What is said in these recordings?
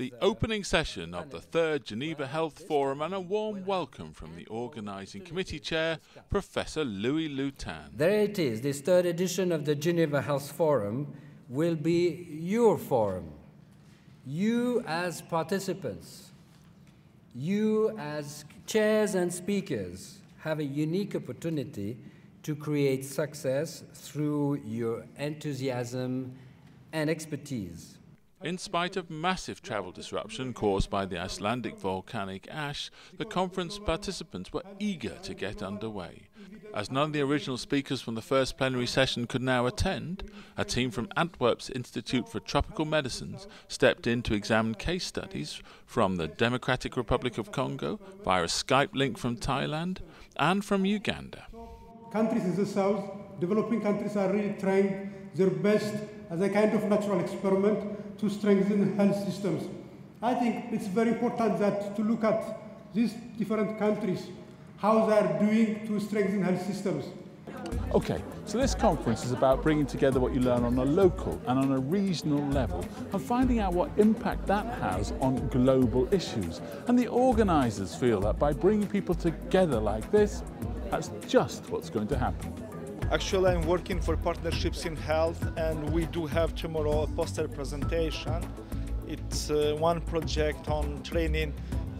the opening session of the third Geneva Health Forum and a warm welcome from the organising committee chair, Professor Louis Loutan. There it is, this third edition of the Geneva Health Forum will be your forum. You as participants, you as chairs and speakers have a unique opportunity to create success through your enthusiasm and expertise. In spite of massive travel disruption caused by the Icelandic volcanic ash, the conference participants were eager to get underway. As none of the original speakers from the first plenary session could now attend, a team from Antwerp's Institute for Tropical Medicines stepped in to examine case studies from the Democratic Republic of Congo via a Skype link from Thailand and from Uganda. Countries in the south, developing countries are really trying their best as a kind of natural experiment to strengthen health systems. I think it's very important that to look at these different countries, how they are doing to strengthen health systems. Okay, so this conference is about bringing together what you learn on a local and on a regional level and finding out what impact that has on global issues. And the organisers feel that by bringing people together like this, that's just what's going to happen. Actually, I'm working for Partnerships in Health, and we do have tomorrow a poster presentation. It's uh, one project on training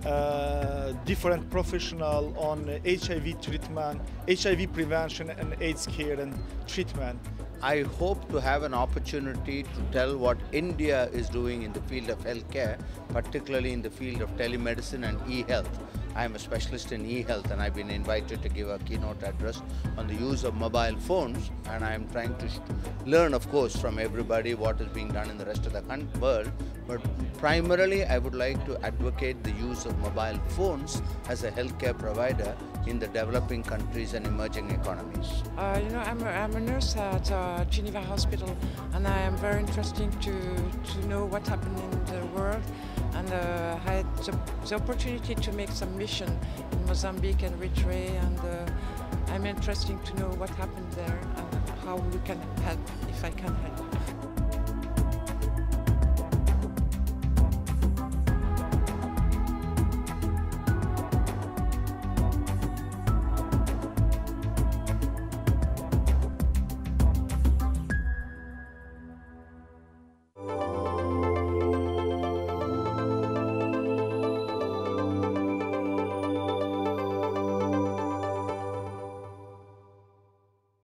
uh, different professional on HIV treatment, HIV prevention, and AIDS care and treatment. I hope to have an opportunity to tell what India is doing in the field of healthcare, particularly in the field of telemedicine and e-health. I am a specialist in e-health and I've been invited to give a keynote address on the use of mobile phones. And I am trying to learn of course from everybody what is being done in the rest of the world. But primarily I would like to advocate the use of mobile phones as a healthcare provider in the developing countries and emerging economies. Uh, you know, I'm a, I'm a nurse at uh, Geneva Hospital and I am very interested to, to know what happened in the world and uh, had the, the, opportunity to make some mission in Mozambique and Eritrea and uh, I'm interested to know what happened there and how we can help if I can help.